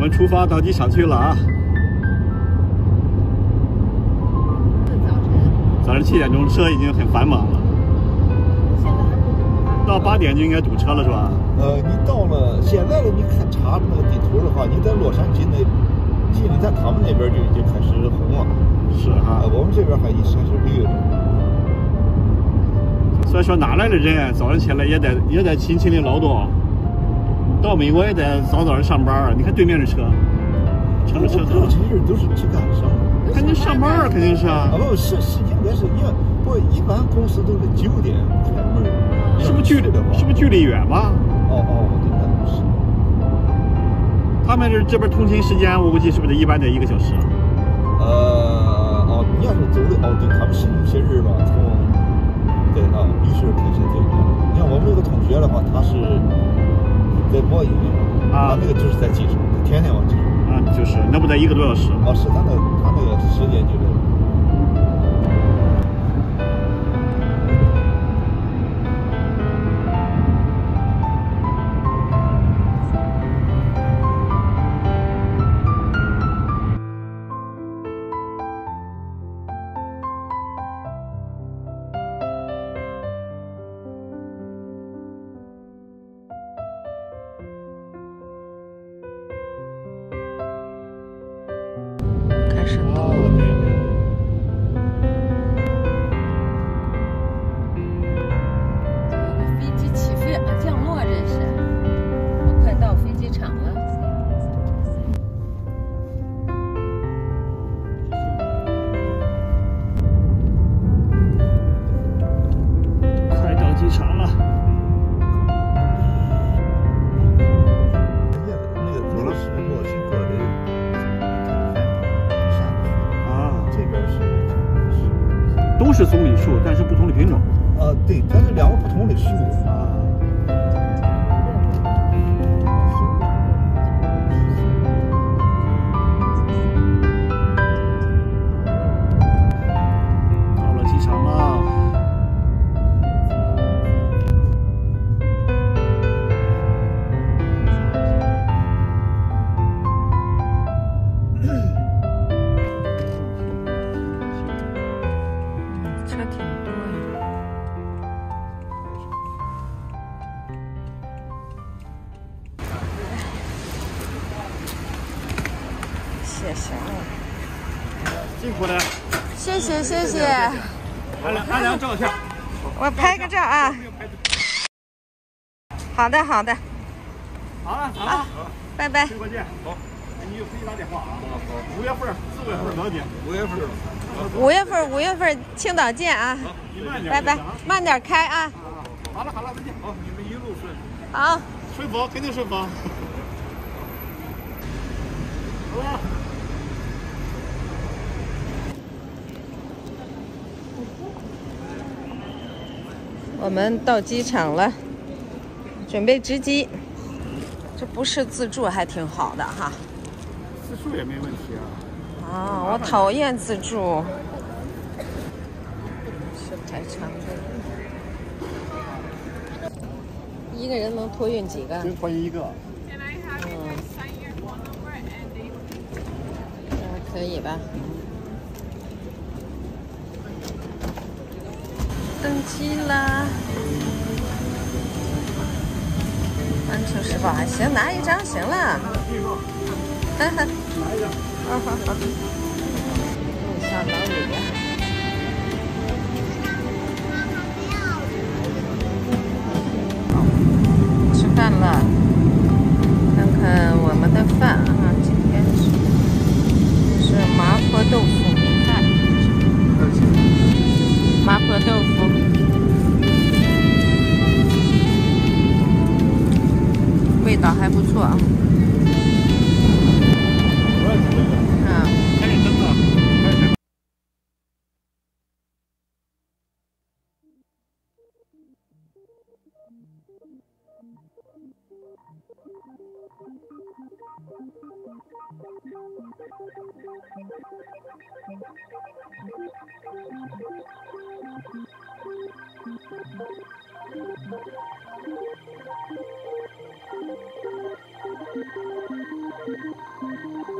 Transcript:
们出发到机场去了啊！早上七点钟，车已经很繁忙了。到八点就应该堵车了，是吧？呃，你到了现在的你看查那个地图的话，你在洛杉矶那，距离在他们那边就已经开始红了。是哈，我们这边还还是绿的。所以说哪来的人早上起来也得也得勤勤的劳动，到美国也得早早的上班。你看对面的车，乘着车多。这些人都是去干什么？肯定上班啊，肯定是啊。哦是是应该是因为不一般公司都是九点开门。是不是距离？是不是距离远吗？哦哦，应该不是。他们这这边通勤时间，我估计是不是得一般得一个小时？呃哦，你要是走的哦，对他们是有些人吧，从对啊，有些人开车走。你看我们有个同学的话，他是在播音啊，那个就是在技术，他，天天往技术啊，就是那不得一个多小时？哦，是他那他那个时间就是。是棕榈树，但是不同的品种。呃，对，它是两个不同的树谢谢辛苦了，谢谢谢谢。俺俩俺俩照相，我拍个照啊。好的好的。好了好了，拜拜。再见。好，你就可以打电话啊。五月份、四月份了解。五月份。五月份五月份青岛见啊。拜拜，慢点开啊。好了好了，再见。好，你们一路顺。好。顺风，肯定顺风。走我们到机场了，准备值机。这不是自助，还挺好的哈。自助也没问题啊。啊，我讨厌自助。是太长了。一个人能托运几个？就托运一个。嗯。可以吧？机啦！环球时报还行，拿一张行了。哈哈，好好好。路上老李。吃饭了，看看我们的饭啊，今天是是麻婆豆腐倒还不错啊。嗯。开点